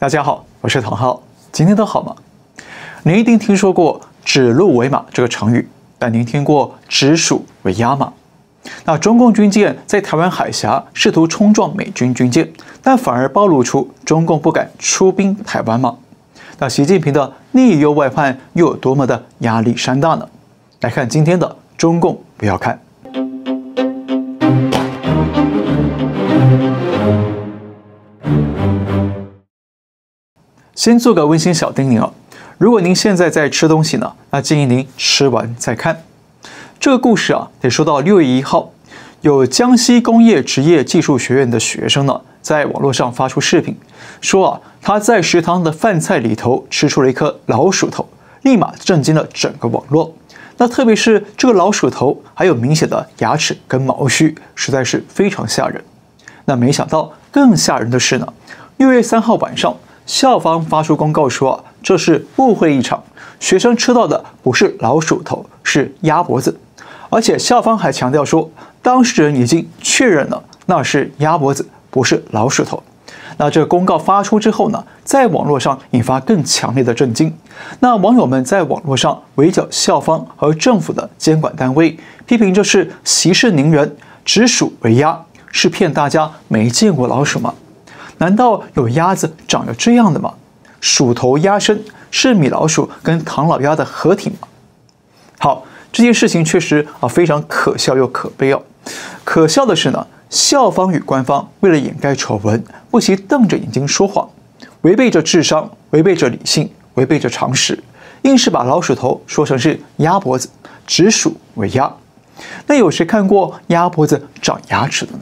大家好，我是唐浩，今天都好吗？您一定听说过“指鹿为马”这个成语，但您听过“指鼠为鸭”吗？那中共军舰在台湾海峡试图冲撞美军军舰，但反而暴露出中共不敢出兵台湾吗？那习近平的内忧外患又有多么的压力山大呢？来看今天的中共不要看。先做个温馨小叮咛哦，如果您现在在吃东西呢，那建议您吃完再看。这个故事啊，得说到六月一号，有江西工业职业技术学院的学生呢，在网络上发出视频，说啊，他在食堂的饭菜里头吃出了一颗老鼠头，立马震惊了整个网络。那特别是这个老鼠头还有明显的牙齿跟毛须，实在是非常吓人。那没想到更吓人的是呢，六月三号晚上。校方发出公告说，这是误会一场，学生吃到的不是老鼠头，是鸭脖子。而且校方还强调说，当事人已经确认了那是鸭脖子，不是老鼠头。那这公告发出之后呢，在网络上引发更强烈的震惊。那网友们在网络上围剿校方和政府的监管单位，批评这是息事宁人，指鼠为鸭，是骗大家没见过老鼠吗？难道有鸭子长着这样的吗？鼠头鸭身是米老鼠跟唐老鸭的合体吗？好，这件事情确实啊非常可笑又可悲哦。可笑的是呢，校方与官方为了掩盖丑闻，不惜瞪着眼睛说谎，违背着智商，违背着理性，违背着常识，硬是把老鼠头说成是鸭脖子，指鼠为鸭。那有谁看过鸭脖子长牙齿的呢？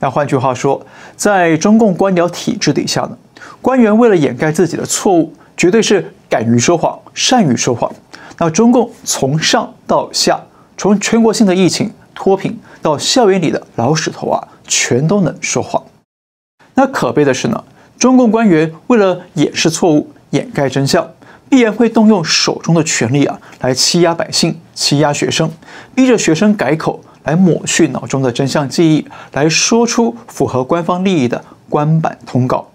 那换句话说，在中共官僚体制底下呢，官员为了掩盖自己的错误，绝对是敢于说谎，善于说谎。那中共从上到下，从全国性的疫情脱贫到校园里的老鼠头啊，全都能说谎。那可悲的是呢，中共官员为了掩饰错误、掩盖真相，必然会动用手中的权力啊，来欺压百姓、欺压学生，逼着学生改口。来抹去脑中的真相记忆，来说出符合官方利益的官版通告。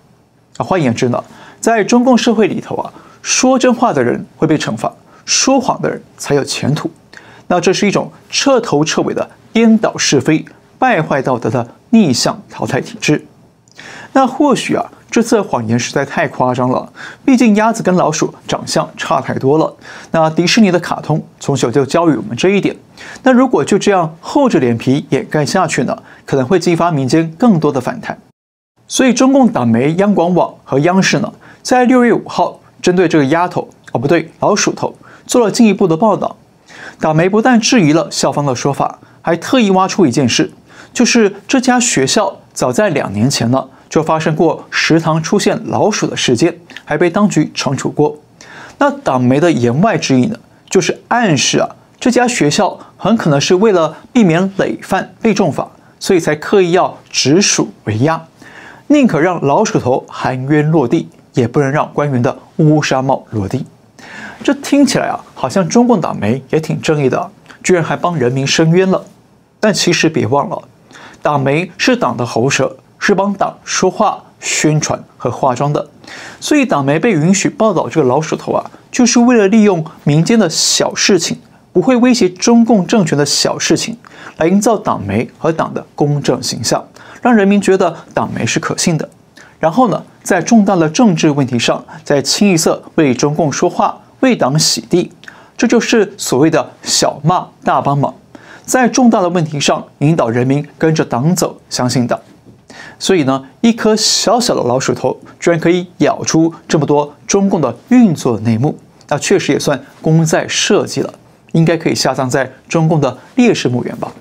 啊，换言之呢，在中共社会里头啊，说真话的人会被惩罚，说谎的人才有前途。那这是一种彻头彻尾的颠倒是非、败坏道德的逆向淘汰体制。那或许啊。这次谎言实在太夸张了，毕竟鸭子跟老鼠长相差太多了。那迪士尼的卡通从小就教育我们这一点。那如果就这样厚着脸皮掩盖下去呢？可能会激发民间更多的反弹。所以，中共党媒央广网和央视呢，在六月五号针对这个鸭头哦不对老鼠头做了进一步的报道。党媒不但质疑了校方的说法，还特意挖出一件事，就是这家学校早在两年前呢。就发生过食堂出现老鼠的事件，还被当局惩处过。那党媒的言外之意呢，就是暗示啊，这家学校很可能是为了避免累犯被重罚，所以才刻意要指鼠为鸭，宁可让老鼠头含冤落地，也不能让官员的乌纱帽落地。这听起来啊，好像中共党媒也挺正义的，居然还帮人民伸冤了。但其实别忘了，党媒是党的喉舌。是帮党说话、宣传和化妆的，所以党媒被允许报道这个老鼠头啊，就是为了利用民间的小事情，不会威胁中共政权的小事情，来营造党媒和党的公正形象，让人民觉得党媒是可信的。然后呢，在重大的政治问题上，再清一色为中共说话、为党洗地，这就是所谓的小骂大帮忙，在重大的问题上引导人民跟着党走，相信党。所以呢，一颗小小的老鼠头居然可以咬出这么多中共的运作内幕，那确实也算功在社稷了，应该可以下葬在中共的烈士墓园吧。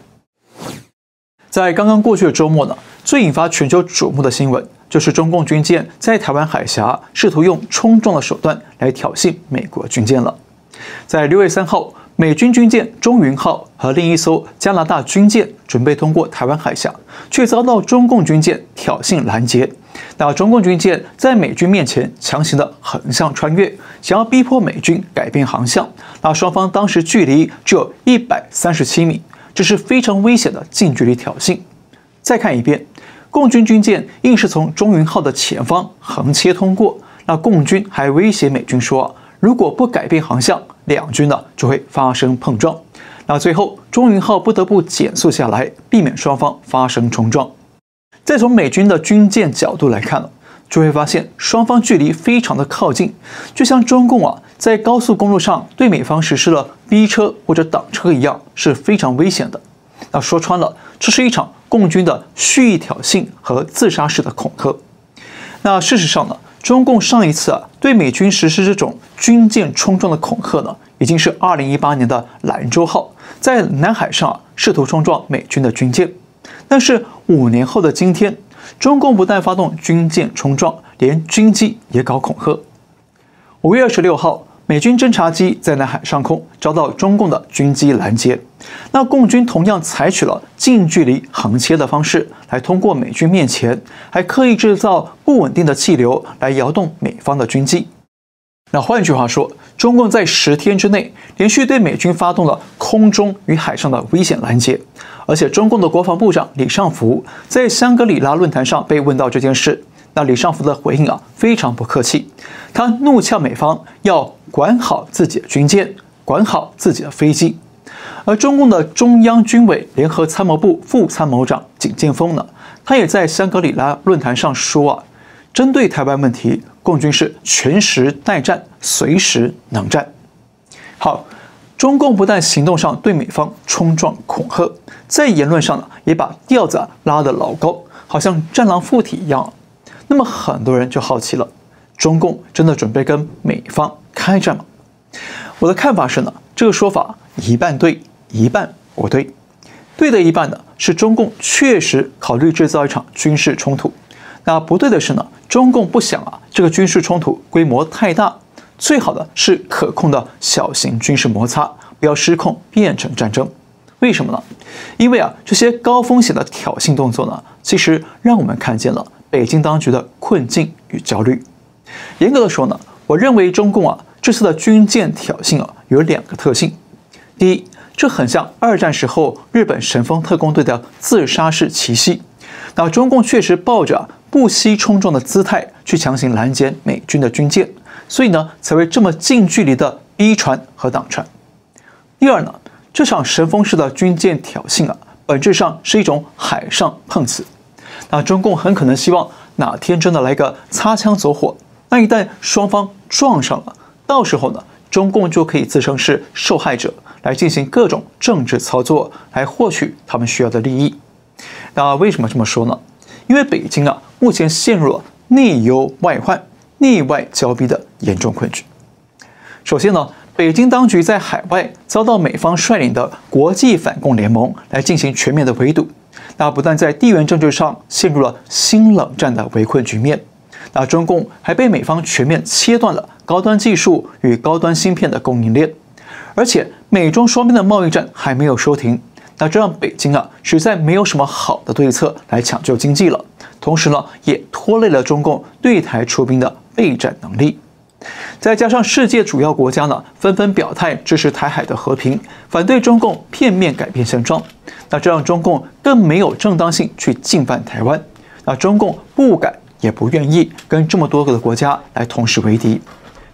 在刚刚过去的周末呢，最引发全球瞩目的新闻就是中共军舰在台湾海峡试图用冲撞的手段来挑衅美国军舰了，在六月三号。美军军舰“中云号”和另一艘加拿大军舰准备通过台湾海峡，却遭到中共军舰挑衅拦截。那中共军舰在美军面前强行的横向穿越，想要逼迫美军改变航向。那双方当时距离只有一百三十七米，这是非常危险的近距离挑衅。再看一遍，共军军舰硬是从中云号的前方横切通过。那共军还威胁美军说，如果不改变航向，两军呢就会发生碰撞。那最后，中云号不得不减速下来，避免双方发生冲撞。再从美军的军舰角度来看了，就会发现双方距离非常的靠近，就像中共啊在高速公路上对美方实施了逼车或者挡车一样，是非常危险的。那说穿了，这是一场共军的蓄意挑衅和自杀式的恐吓。那事实上呢？中共上一次啊对美军实施这种军舰冲撞的恐吓呢，已经是二零一八年的兰州号在南海上啊试图冲撞美军的军舰。但是五年后的今天，中共不但发动军舰冲撞，连军机也搞恐吓。五月二十六号。美军侦察机在南海上空遭到中共的军机拦截，那共军同样采取了近距离横切的方式来通过美军面前，还刻意制造不稳定的气流来摇动美方的军机。那换句话说，中共在十天之内连续对美军发动了空中与海上的危险拦截，而且中共的国防部长李尚福在香格里拉论坛上被问到这件事。那李尚福的回应啊，非常不客气，他怒呛美方要管好自己的军舰，管好自己的飞机。而中共的中央军委联合参谋部副参谋长景建峰呢，他也在香格里拉论坛上说啊，针对台湾问题，共军是全时待战，随时能战。好，中共不但行动上对美方冲撞恐吓，在言论上呢，也把调子拉得老高，好像战狼附体一样。那么很多人就好奇了，中共真的准备跟美方开战吗？我的看法是呢，这个说法一半对，一半不对。对的一半呢，是中共确实考虑制造一场军事冲突；那不对的是呢，中共不想啊，这个军事冲突规模太大，最好的是可控的小型军事摩擦，不要失控变成战争。为什么呢？因为啊，这些高风险的挑衅动作呢，其实让我们看见了。北京当局的困境与焦虑，严格的说呢，我认为中共啊这次的军舰挑衅啊有两个特性。第一，这很像二战时候日本神风特工队的自杀式奇袭。那中共确实抱着不惜冲撞的姿态去强行拦截美军的军舰，所以呢才会这么近距离的逼船和挡船。第二呢，这场神风式的军舰挑衅啊，本质上是一种海上碰瓷。那中共很可能希望哪天真的来个擦枪走火，那一旦双方撞上了，到时候呢，中共就可以自称是受害者，来进行各种政治操作，来获取他们需要的利益。那为什么这么说呢？因为北京啊，目前陷入了内忧外患、内外交逼的严重困局。首先呢，北京当局在海外遭到美方率领的国际反共联盟来进行全面的围堵。那不但在地缘政治上陷入了新冷战的围困局面，那中共还被美方全面切断了高端技术与高端芯片的供应链，而且美中双边的贸易战还没有收停，那这让北京啊实在没有什么好的对策来抢救经济了，同时呢也拖累了中共对台出兵的备战能力。再加上世界主要国家呢纷纷表态支持台海的和平，反对中共片面改变现状，那这让中共更没有正当性去进犯台湾。那中共不敢也不愿意跟这么多个的国家来同时为敌，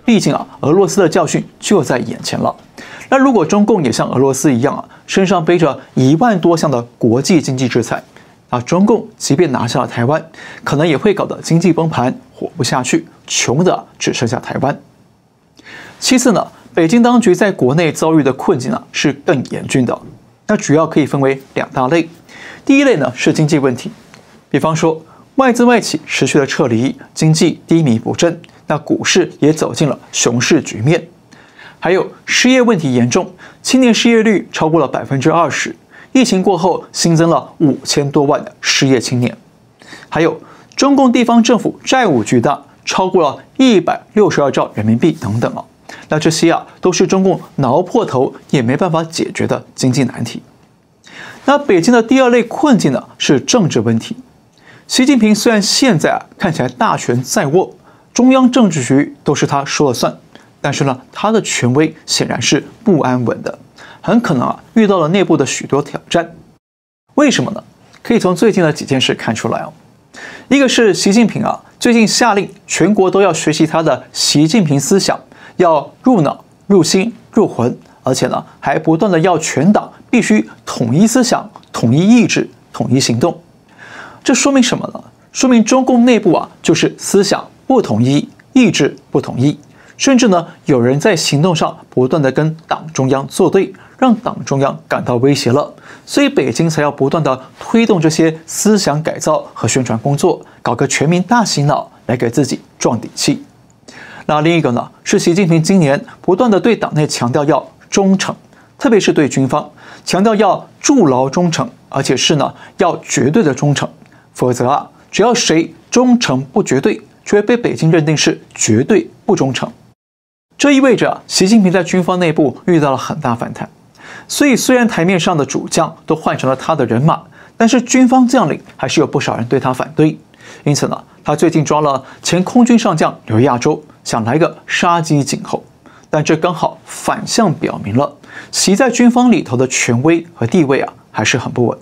毕竟啊，俄罗斯的教训就在眼前了。那如果中共也像俄罗斯一样啊，身上背着一万多项的国际经济制裁，那中共即便拿下了台湾，可能也会搞得经济崩盘，活不下去。穷的只剩下台湾。其次呢，北京当局在国内遭遇的困境呢是更严峻的。那主要可以分为两大类。第一类呢是经济问题，比方说外资外企持续的撤离，经济低迷不振，那股市也走进了熊市局面。还有失业问题严重，青年失业率超过了百分之二十，疫情过后新增了五千多万的失业青年。还有中共地方政府债务巨大。超过了一百六十二兆人民币等等啊，那这些啊都是中共挠破头也没办法解决的经济难题。那北京的第二类困境呢是政治问题。习近平虽然现在啊看起来大权在握，中央政治局都是他说了算，但是呢他的权威显然是不安稳的，很可能啊遇到了内部的许多挑战。为什么呢？可以从最近的几件事看出来哦。一个是习近平啊，最近下令全国都要学习他的习近平思想，要入脑、入心、入魂，而且呢，还不断的要全党必须统一思想、统一意志、统一行动。这说明什么呢？说明中共内部啊，就是思想不统一，意志不统一，甚至呢，有人在行动上不断的跟党中央作对，让党中央感到威胁了，所以北京才要不断的推动这些思想改造和宣传工作，搞个全民大洗脑，来给自己壮底气。那另一个呢，是习近平今年不断的对党内强调要忠诚，特别是对军方强调要筑牢忠诚，而且是呢要绝对的忠诚，否则啊。只要谁忠诚不绝对，就会被北京认定是绝对不忠诚。这意味着习近平在军方内部遇到了很大反弹。所以，虽然台面上的主将都换成了他的人马，但是军方将领还是有不少人对他反对。因此呢，他最近抓了前空军上将刘亚洲，想来个杀鸡儆猴。但这刚好反向表明了习在军方里头的权威和地位啊还是很不稳。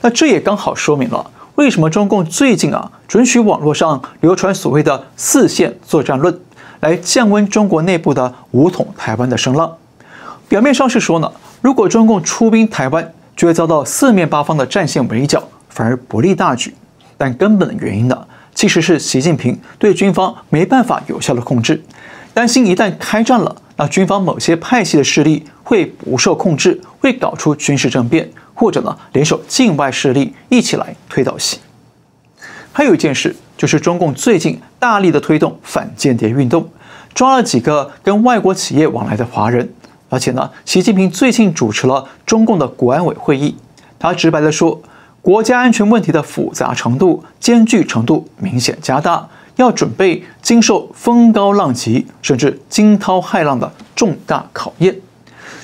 那这也刚好说明了。为什么中共最近啊准许网络上流传所谓的四线作战论，来降温中国内部的武统台湾的声浪？表面上是说呢，如果中共出兵台湾，就会遭到四面八方的战线围剿，反而不利大局。但根本的原因呢，其实是习近平对军方没办法有效的控制，担心一旦开战了，那军方某些派系的势力会不受控制，会搞出军事政变。或者呢，联手境外势力一起来推倒习。还有一件事，就是中共最近大力的推动反间谍运动，抓了几个跟外国企业往来的华人。而且呢，习近平最近主持了中共的国安委会议，他直白的说，国家安全问题的复杂程度、艰巨程度明显加大，要准备经受风高浪急，甚至惊涛骇浪的重大考验。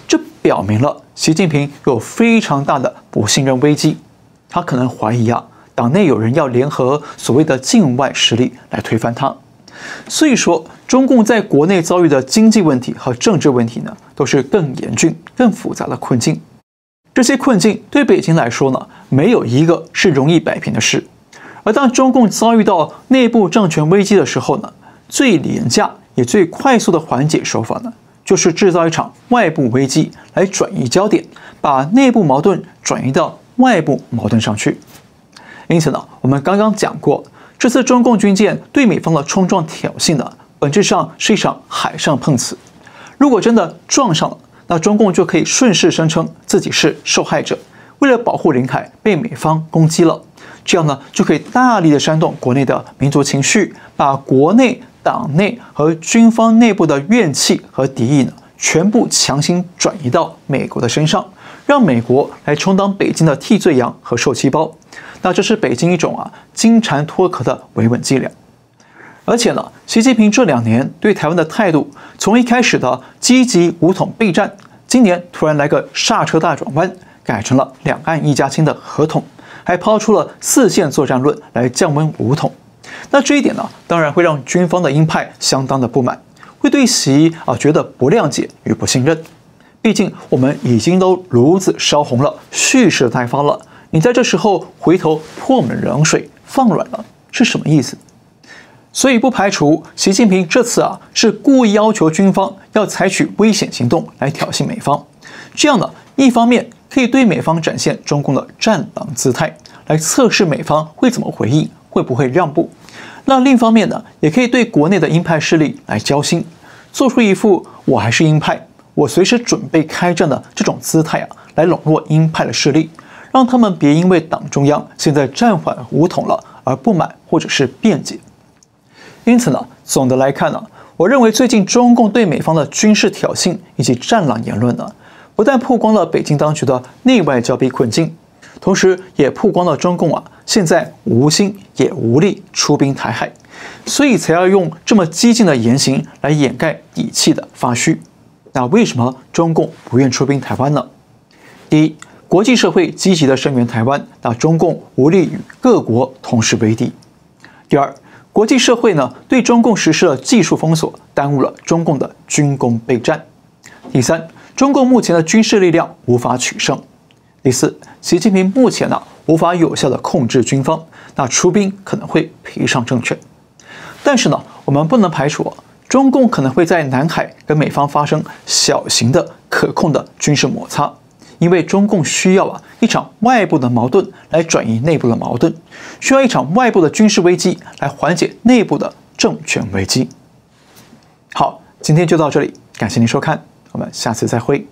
这表明了。习近平有非常大的不信任危机，他可能怀疑啊，党内有人要联合所谓的境外势力来推翻他。所以说，中共在国内遭遇的经济问题和政治问题呢，都是更严峻、更复杂的困境。这些困境对北京来说呢，没有一个是容易摆平的事。而当中共遭遇到内部政权危机的时候呢，最廉价也最快速的缓解手法呢？就是制造一场外部危机来转移焦点，把内部矛盾转移到外部矛盾上去。因此呢，我们刚刚讲过，这次中共军舰对美方的冲撞挑衅呢，本质上是一场海上碰瓷。如果真的撞上了，那中共就可以顺势声称自己是受害者，为了保护领海被美方攻击了，这样呢就可以大力的煽动国内的民族情绪，把国内。党内和军方内部的怨气和敌意呢，全部强行转移到美国的身上，让美国来充当北京的替罪羊和受气包。那这是北京一种啊金蝉脱壳的维稳伎俩。而且呢，习近平这两年对台湾的态度，从一开始的积极武统备战，今年突然来个刹车大转弯，改成了两岸一家亲的合统，还抛出了四线作战论来降温武统。那这一点呢，当然会让军方的鹰派相当的不满，会对习啊觉得不谅解与不信任。毕竟我们已经都炉子烧红了，蓄势待发了，你在这时候回头泼我们冷水，放软了，是什么意思？所以不排除习近平这次啊是故意要求军方要采取危险行动来挑衅美方，这样呢，一方面可以对美方展现中共的战狼姿态，来测试美方会怎么回应。会不会让步？那另一方面呢，也可以对国内的鹰派势力来交心，做出一副我还是鹰派，我随时准备开战的这种姿态啊，来笼络鹰派的势力，让他们别因为党中央现在暂缓武统了而不满或者是辩解。因此呢，总的来看呢，我认为最近中共对美方的军事挑衅以及战狼言论呢，不但曝光了北京当局的内外交逼困境。同时，也曝光了中共啊，现在无心也无力出兵台海，所以才要用这么激进的言行来掩盖底气的发虚。那为什么中共不愿出兵台湾呢？第一，国际社会积极的声援台湾，那中共无力与各国同时为敌。第二，国际社会呢对中共实施了技术封锁，耽误了中共的军工备战。第三，中共目前的军事力量无法取胜。第四，习近平目前呢无法有效的控制军方，那出兵可能会赔上政权。但是呢，我们不能排除中共可能会在南海跟美方发生小型的可控的军事摩擦，因为中共需要啊一场外部的矛盾来转移内部的矛盾，需要一场外部的军事危机来缓解内部的政权危机。好，今天就到这里，感谢您收看，我们下次再会。